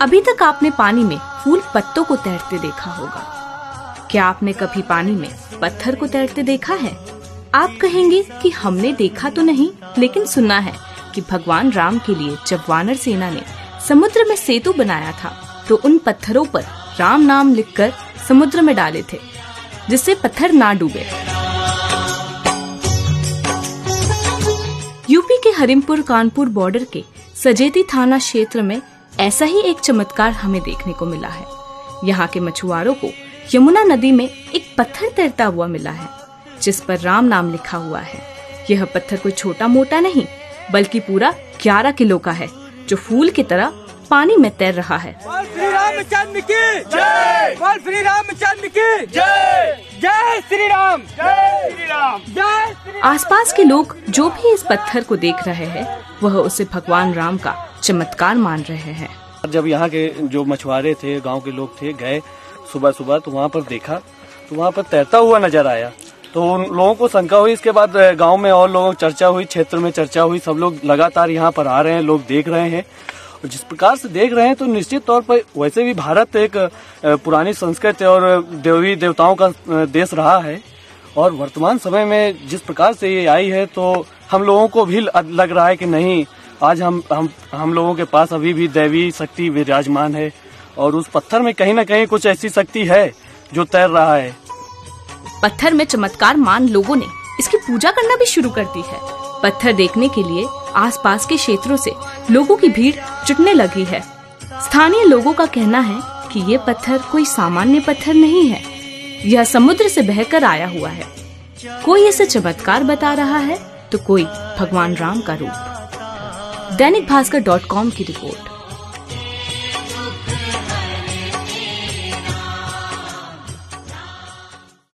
अभी तक आपने पानी में फूल पत्तों को तैरते देखा होगा। क्या आपने कभी पानी में पत्थर को तैरते देखा है? आप कहेंगे कि हमने देखा तो नहीं, लेकिन सुना है कि भगवान राम के लिए जब वानर सेना ने समुद्र में सेतु बनाया था तो उन पत्थरों पर राम नाम लिखकर समुद्र में डाले थे, जिससे पत्थर ना डूबे। हरिमपुर कानपुर बॉर्डर के सजेती थाना क्षेत्र में ऐसा ही एक चमत्कार हमें देखने को मिला है। यहाँ के मछुआरों को यमुना नदी में एक पत्थर तैरता हुआ मिला है, जिस पर राम नाम लिखा हुआ है। यह पत्थर कोई छोटा मोटा नहीं, बल्कि पूरा ग्यारह किलो का है, जो फूल की तरह पानी में तैर रहा है। श्री रामचंद्र की। जय श्री रामचंद्र की। जय। श्री राम जय श्री राम जय श्री आसपास के लोग जो भी इस पत्थर को देख रहे हैं वह उसे भगवान राम का चमत्कार मान रहे हैं। जब यहाँ के जो मछुआरे थे गाँव के लोग थे गए सुबह सुबह तो वहाँ पर देखा तो वहाँ पर तैरता हुआ नज़र आया। तो उन लोगों को शंका हुई इसके बाद गाँव में और लोगों चर्चा हुई क्षेत्र में चर्चा हुई सब लोग लगातार यहाँ पर आ रहे हैं लोग देख रहे हैं। जिस प्रकार से देख रहे हैं तो निश्चित तौर पर वैसे भी भारत एक पुरानी संस्कृति और देवी देवताओं का देश रहा है। और वर्तमान समय में जिस प्रकार से ये आई है तो हम लोगों को भी लग रहा है कि नहीं, आज हम हम हम लोगों के पास अभी भी दैवी शक्ति विराजमान है। और उस पत्थर में कहीं ना कहीं कुछ ऐसी शक्ति है जो तैर रहा है। पत्थर में चमत्कार मान लोगों ने इसकी पूजा करना भी शुरू कर दी है। पत्थर देखने के लिए आसपास के क्षेत्रों से लोगों की भीड़ जुटने लगी है। स्थानीय लोगों का कहना है कि ये पत्थर कोई सामान्य पत्थर नहीं है। यह समुद्र से बहकर आया हुआ है। कोई इसे चमत्कार बता रहा है तो कोई भगवान राम का रूप। दैनिक भास्कर डॉट कॉम की रिपोर्ट।